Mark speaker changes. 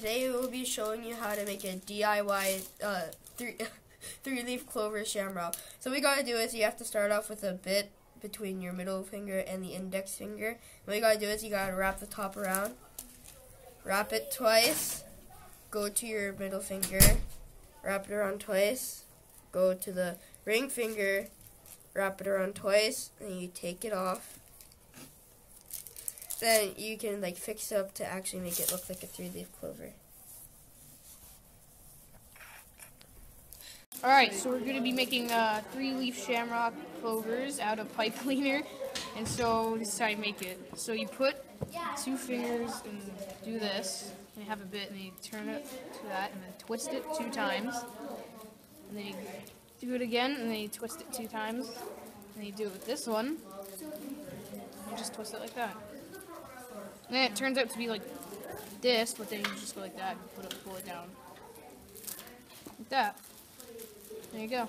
Speaker 1: today we will be showing you how to make a DIY uh, three, three leaf clover shamrock. So what we gotta do is you have to start off with a bit between your middle finger and the index finger. What you gotta do is you gotta wrap the top around, wrap it twice, go to your middle finger, wrap it around twice, go to the ring finger, wrap it around twice, and you take it off then you can like fix up to actually make it look like a three-leaf clover.
Speaker 2: Alright, so we're going to be making uh, three-leaf shamrock clovers out of pipe cleaner. And so this is how you make it. So you put two fingers and do this, and you have a bit, and you turn it to that, and then twist it two times. And then you do it again, and then you twist it two times. And then you do it with this one. And just twist it like that. And then it turns out to be like this, but then you just go like that and put it, pull it down. Like that. There you go.